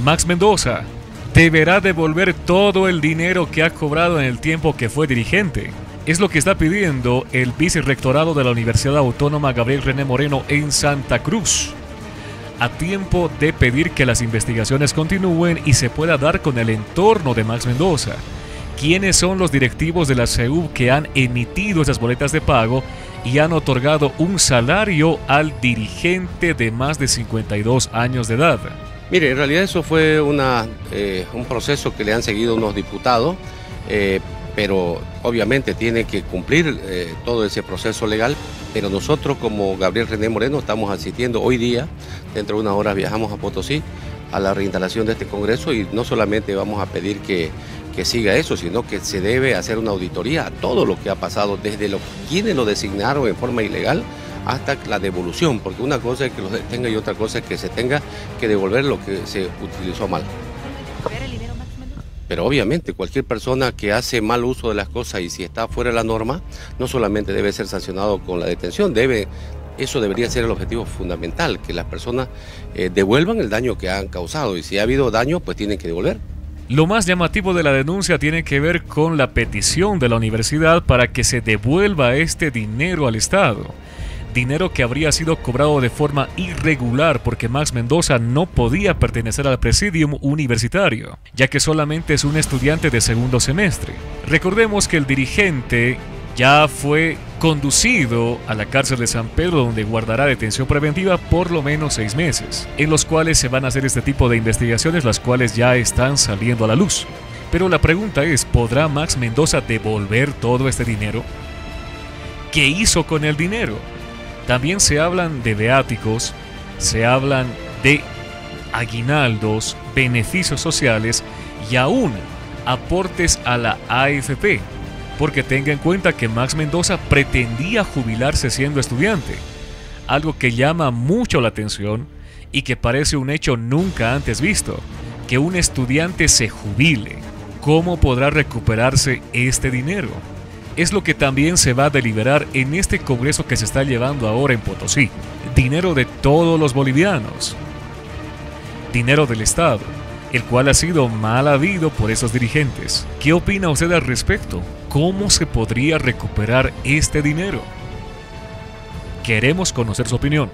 Max Mendoza deberá devolver todo el dinero que ha cobrado en el tiempo que fue dirigente. Es lo que está pidiendo el vicerrectorado de la Universidad Autónoma Gabriel René Moreno en Santa Cruz. A tiempo de pedir que las investigaciones continúen y se pueda dar con el entorno de Max Mendoza. ¿Quiénes son los directivos de la CEU que han emitido esas boletas de pago y han otorgado un salario al dirigente de más de 52 años de edad? Mire, en realidad eso fue una, eh, un proceso que le han seguido unos diputados, eh, pero obviamente tiene que cumplir eh, todo ese proceso legal, pero nosotros como Gabriel René Moreno estamos asistiendo hoy día, dentro de unas horas viajamos a Potosí, a la reinstalación de este Congreso y no solamente vamos a pedir que, que siga eso, sino que se debe hacer una auditoría a todo lo que ha pasado, desde quienes lo designaron en forma ilegal hasta la devolución, porque una cosa es que lo tenga y otra cosa es que se tenga que devolver lo que se utilizó mal. Pero obviamente cualquier persona que hace mal uso de las cosas y si está fuera de la norma, no solamente debe ser sancionado con la detención, debe, eso debería ser el objetivo fundamental, que las personas eh, devuelvan el daño que han causado y si ha habido daño, pues tienen que devolver. Lo más llamativo de la denuncia tiene que ver con la petición de la universidad para que se devuelva este dinero al Estado dinero que habría sido cobrado de forma irregular porque Max Mendoza no podía pertenecer al presidium universitario, ya que solamente es un estudiante de segundo semestre. Recordemos que el dirigente ya fue conducido a la cárcel de San Pedro donde guardará detención preventiva por lo menos seis meses, en los cuales se van a hacer este tipo de investigaciones las cuales ya están saliendo a la luz. Pero la pregunta es, ¿podrá Max Mendoza devolver todo este dinero? ¿Qué hizo con el dinero? También se hablan de beáticos, se hablan de aguinaldos, beneficios sociales y aún aportes a la AFP, porque tenga en cuenta que Max Mendoza pretendía jubilarse siendo estudiante, algo que llama mucho la atención y que parece un hecho nunca antes visto, que un estudiante se jubile. ¿Cómo podrá recuperarse este dinero? Es lo que también se va a deliberar en este Congreso que se está llevando ahora en Potosí. Dinero de todos los bolivianos. Dinero del Estado, el cual ha sido mal habido por esos dirigentes. ¿Qué opina usted al respecto? ¿Cómo se podría recuperar este dinero? Queremos conocer su opinión.